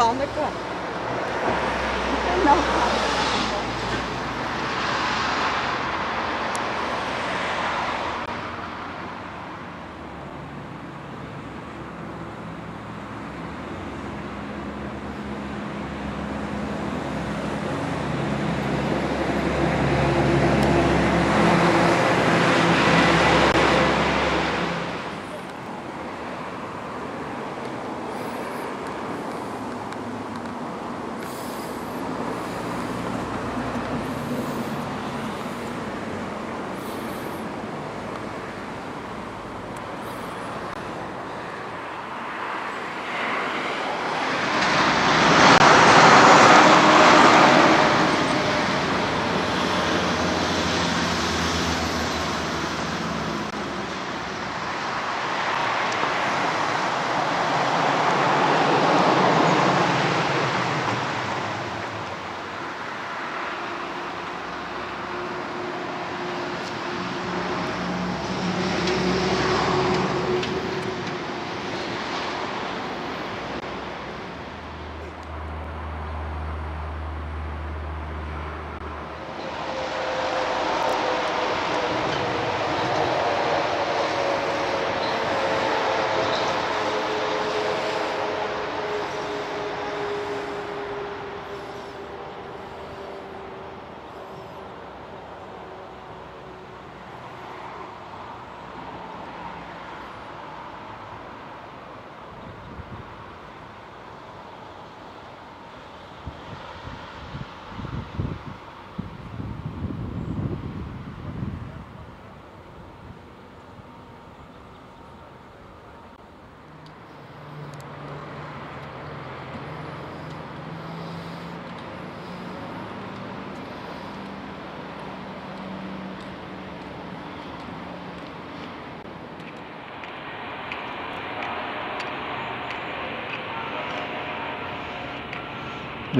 on the ground.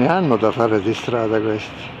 Ne hanno da fare di strada questi.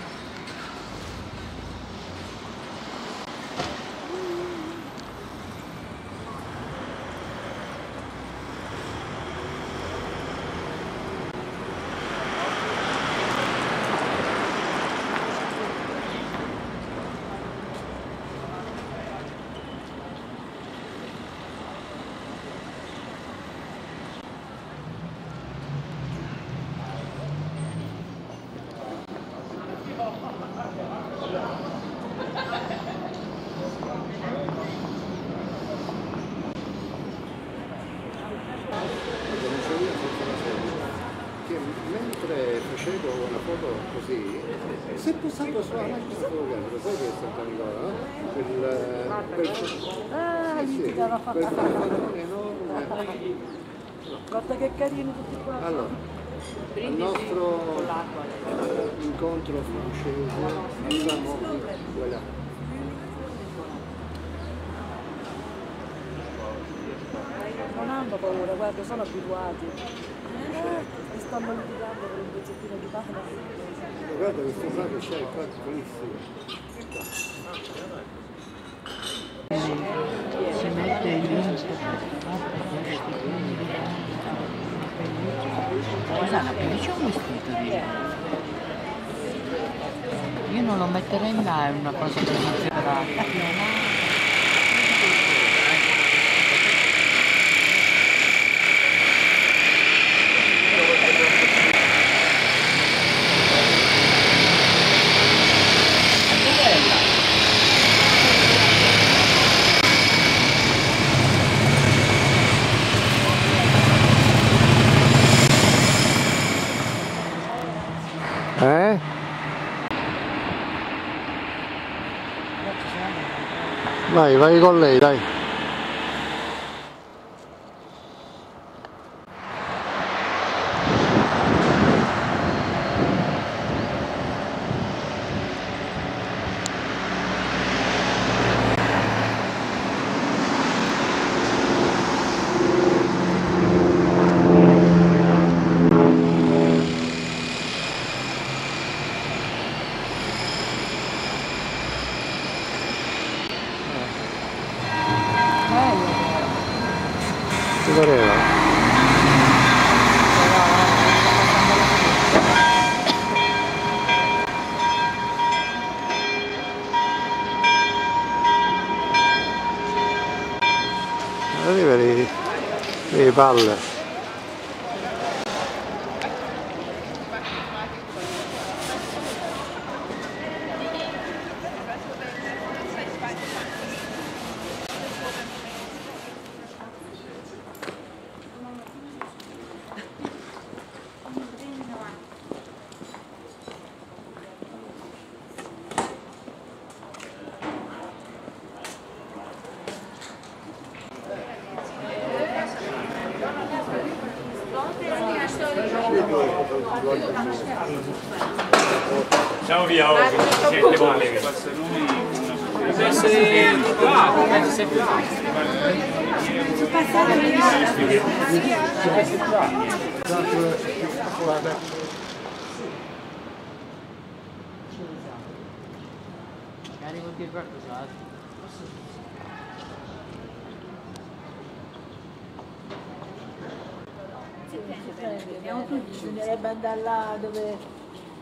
così si è posato sulla macchina fotografica sai che è Santa Nicola no? Ah, eh gli sì, ti dava quel fatta fotone enorme Guarda che carini tutti qua. allora al nostro eh, incontro francese andiamo voilà. Non hanno paura, guarda, sono abituati. Eh, e stanno litigando per un pezzettino di pane. Guarda questo prato c'è qua bellissimo. Si mette in link Scusa, la pelliccia è un vestito di Io non lo metterei è una cosa per una vai vai con Ballı. Magari vuol dire qualcos'altro. Abbiamo tutti, bisognerebbe andare là dove,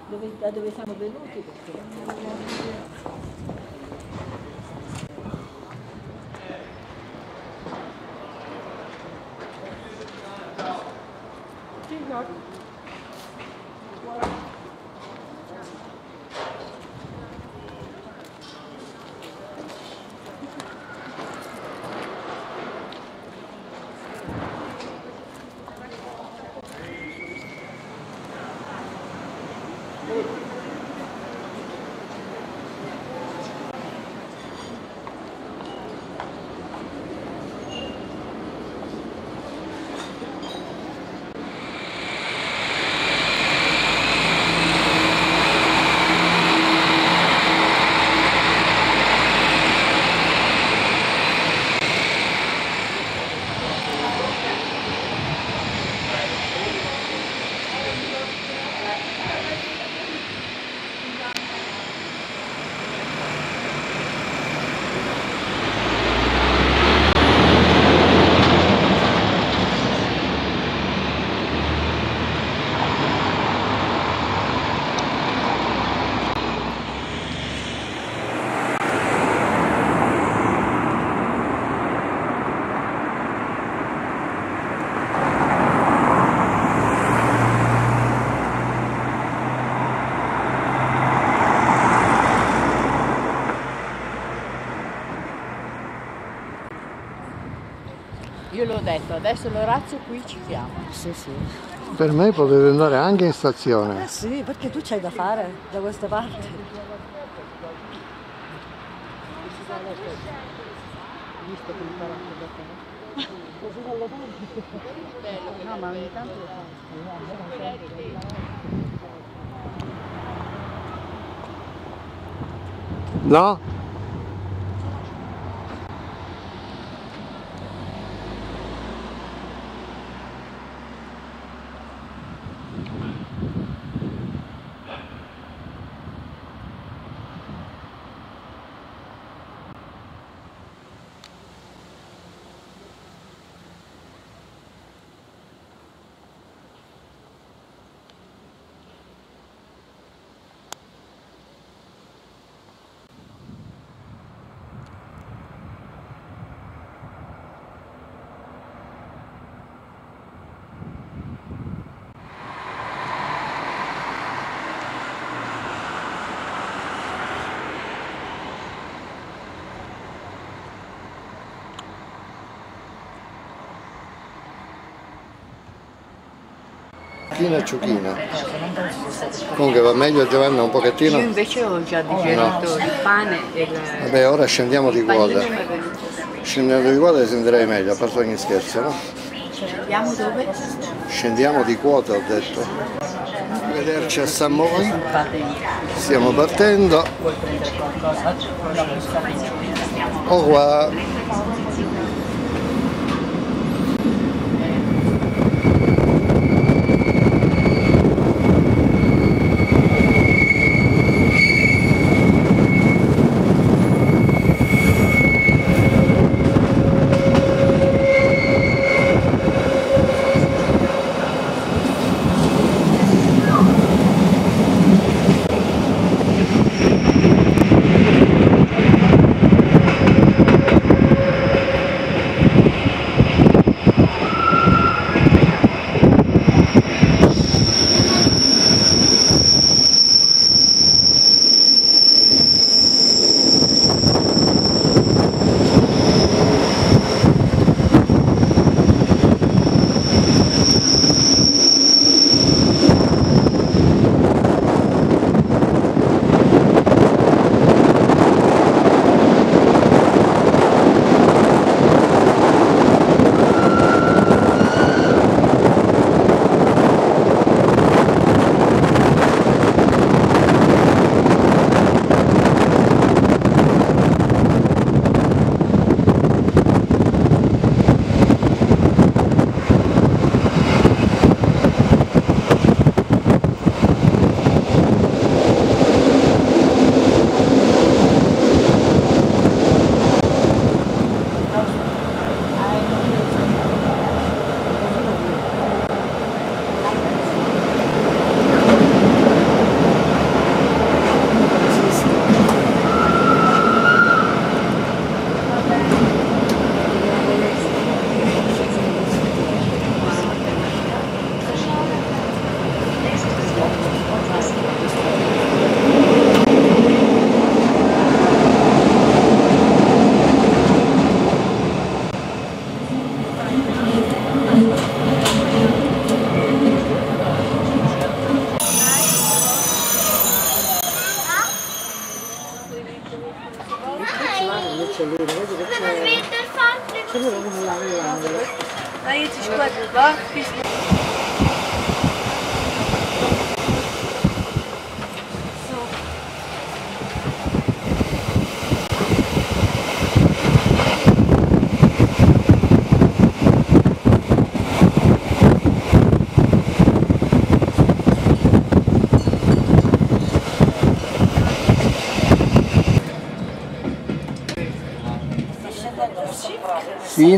dove, da dove siamo venuti perché l'ho detto, adesso l'Orazio qui ci chiama. Sì, sì. Per me potete andare anche in stazione. Eh sì, perché tu c'hai da fare da queste parti. No, ma ogni tanto lo No? Ciuchina ciuchina. Comunque va meglio Giovanna un Io pochettino? invece ho già digerito il pane e il Vabbè ora scendiamo di quota. Scendendo di quota ti sentirei meglio, a parte ogni scherzo, no? Andiamo dove? Scendiamo di quota ho detto. Arrivederci a Samoi. Fate Stiamo partendo. vuoi prendere qualcosa? Au revoir.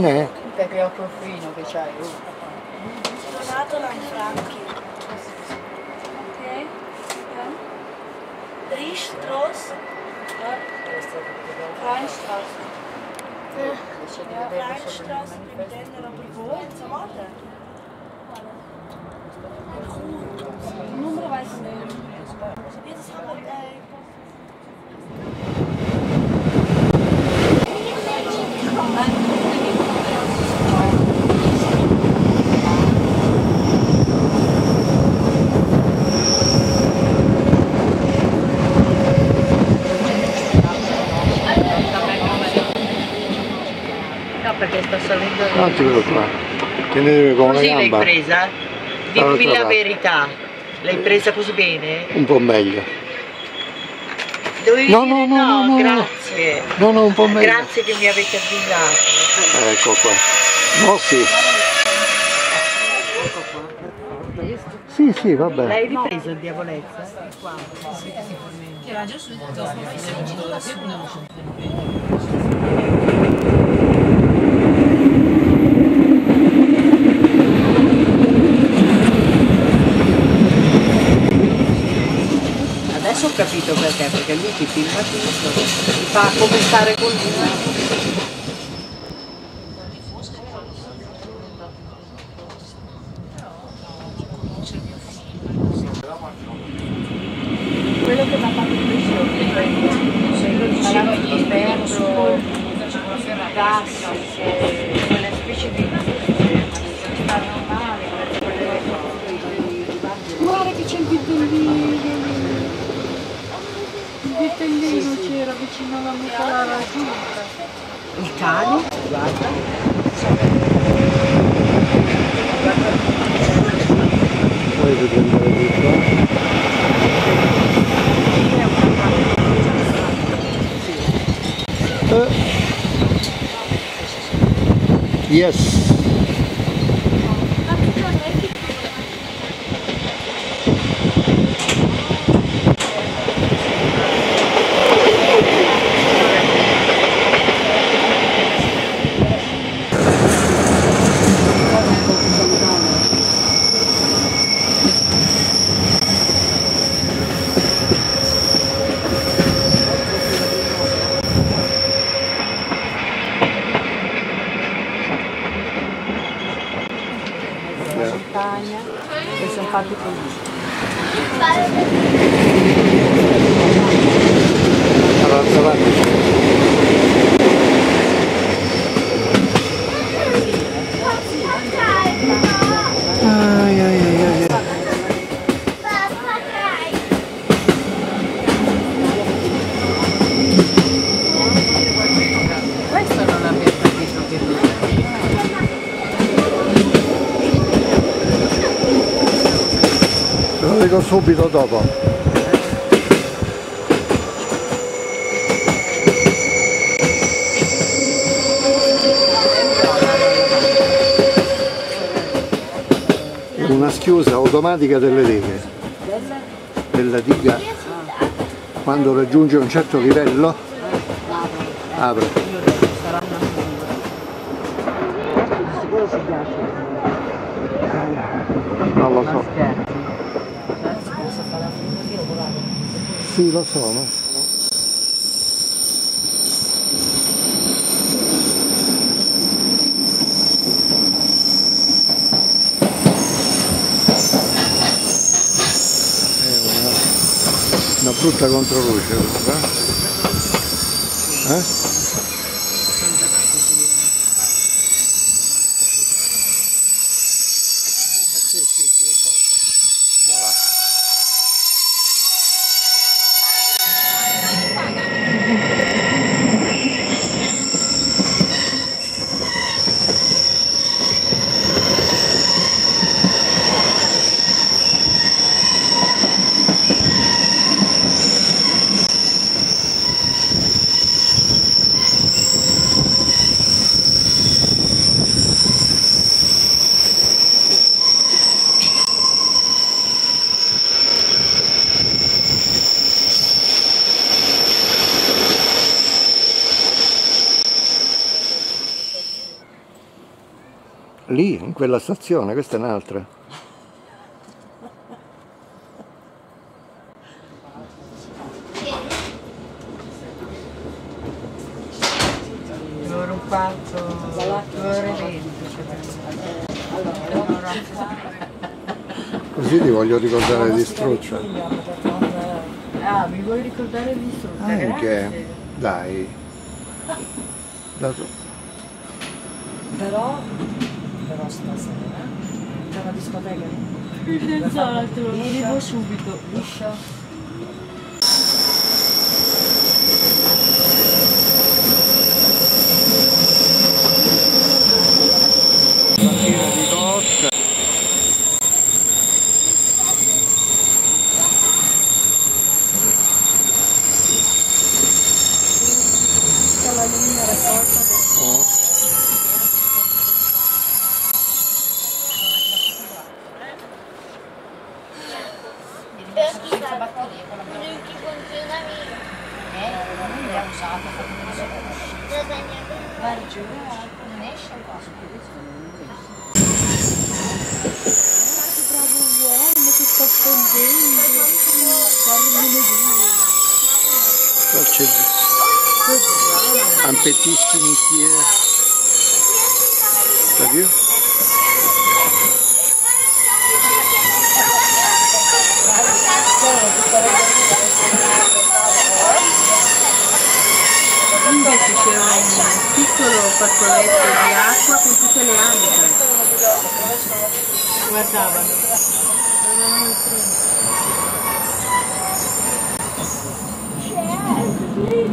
Cine? Perché ho quel fino che c'hai. Uh. Donato Lanfranchi. Ok. Risch, Trost. Kleinstraße. Ja, Kleinstraße, Dividende aber wo? Jetzt am Abend? Nummer weiß ich eh, nicht. Jetzt haben wir... Non ti preoccupare. Tenetemi con una Così l'hai gamba. presa? Dall'altra Dimmi la parte. verità. L'hai presa così bene? Un po' meglio. Dovevi No, dire no, no, no, no, grazie. No, no, un po' meglio. Grazie che mi avete avvisato. Ecco qua. No, sì. Sì, sì, va bene. L'hai ripreso il diavolezza? Adesso ho capito perché, perché lui ti filma tutto, ti fa come stare con lui. Quello che mi ha fatto impressione, cioè lo dicevo ieri, verso gas, quelle specie di paranormali, Guarda che c'è il vitellino. Il vitellino c'era vicino alla nuvola raggiunta. il cane, guarda, Poi prendere tutto. Eh. Yes. montagna e sono fatti così. Avanza, avanti. Ai, ai, ai, ai, ai. questo non abbiamo capito che cos'è. Te lo dico subito dopo. Una schiusa automatica delle dighe. Della diga quando raggiunge un certo livello apre. Non lo so. Sì, lo so? È una, una brutta controluce questa. Eh? Lì, in quella stazione, questa è un'altra. E un quarto, due ore venti. un'ora. Così ti voglio ricordare di Struccia. Ah, mi vuoi ricordare di strutta? Anche, dai. Dato- però stasera c'è una discoteca. Esatto, Vieni arrivo subito. Liscia.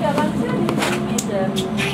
avanzare insieme.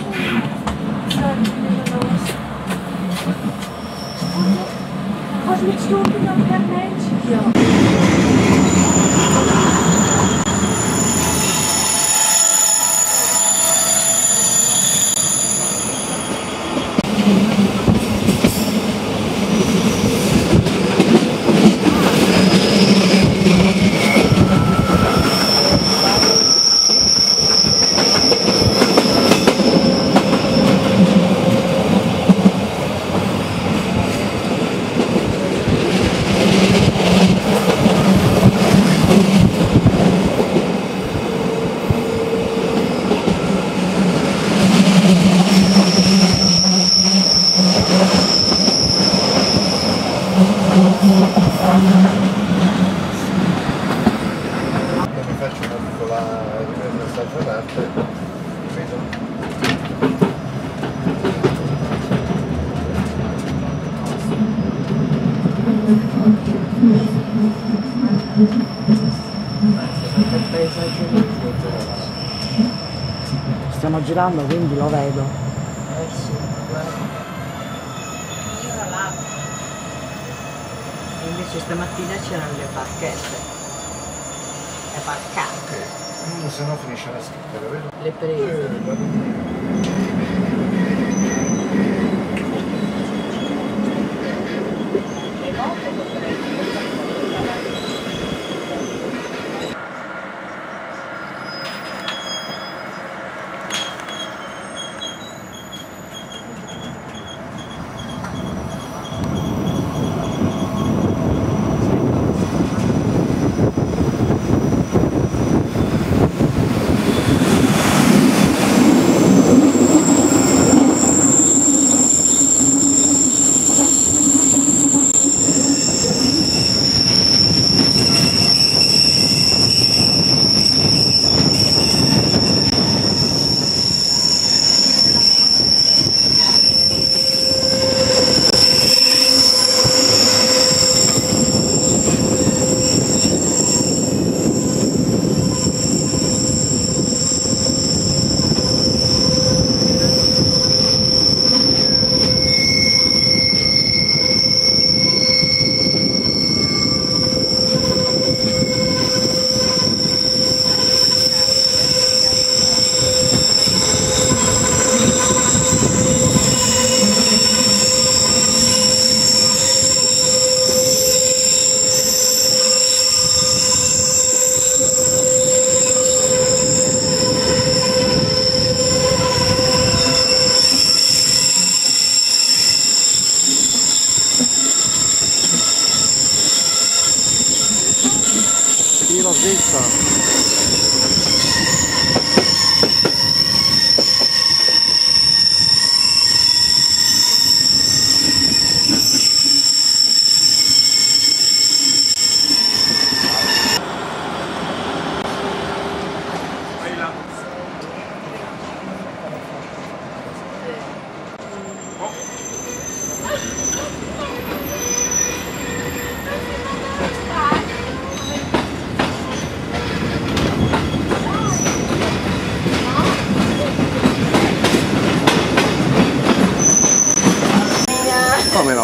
Mi faccio una piccola ripresa stagionale. Vedo. Stiamo girando quindi lo vedo. Eh sì, guarda. Io là. E invece stamattina c'erano le barchette. Le barcate, Mm, se no finisce la scritta, vero? le prese. Sì,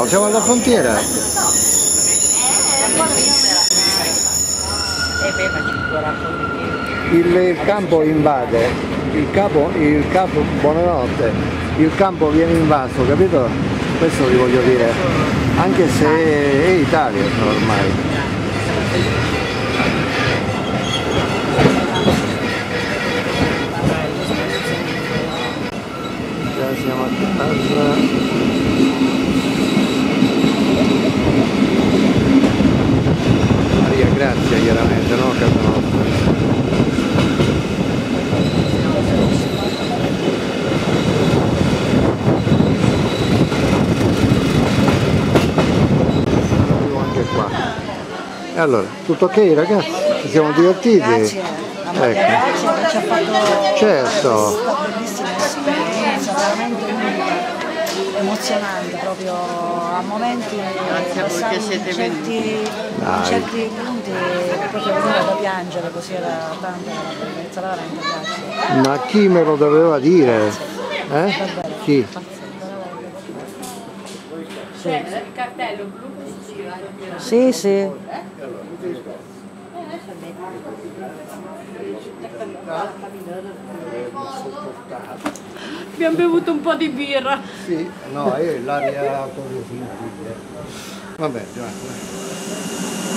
ciao, siamo alla frontiera. Il, il campo invade, il capo, il capo, buonanotte, il campo viene invaso, capito? Questo vi voglio dire, anche se è Italia ormai. siamo a casa nostra. Arrivo anche qua. E allora, tutto ok ragazzi? Ci siamo divertiti? Grazie a Maria Ecco. Ci ha fatto Certo. questa bellissima esperienza, veramente unica, emozionante, proprio a momenti Grazie che siete in certi, in certi punti proprio veniva da piangere, così era tanta la bellezza, veramente grazie. Ma chi me lo doveva dire? Eh? Chi? Sì, sì. Abbiamo bevuto un po' di birra. Sì, no, l'aria così. Vabbè, Giovanni.